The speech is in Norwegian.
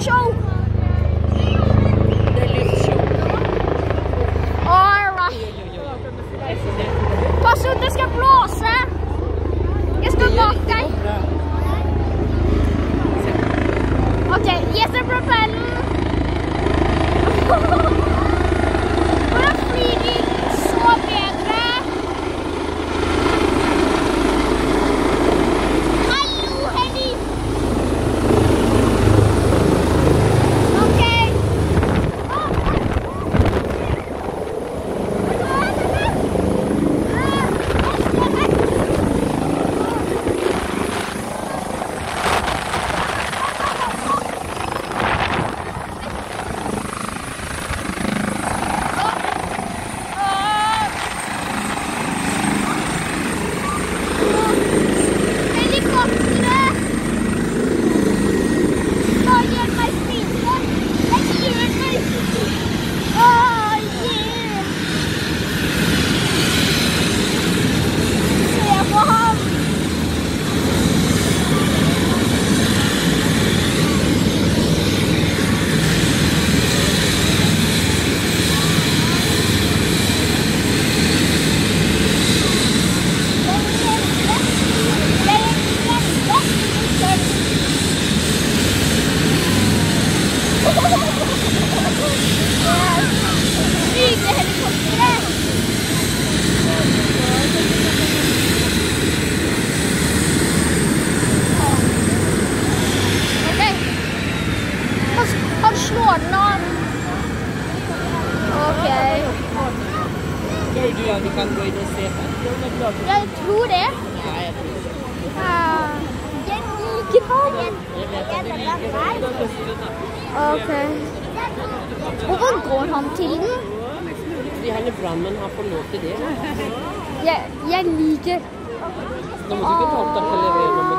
luftshow. Det er luftshow. All right. Pass ut, det skal blåse. Jeg skal bak deg. OK, gjetter propellen. Du vi kan gå inn og se på den? Jeg tror det. Nei, jeg tror det. Ah. Jeg liker du da. Ok. Hvorfor går han til den? Fordi han er brannmann, han får lov til det. Jeg, jeg liker Nå må du ikke ta opp deg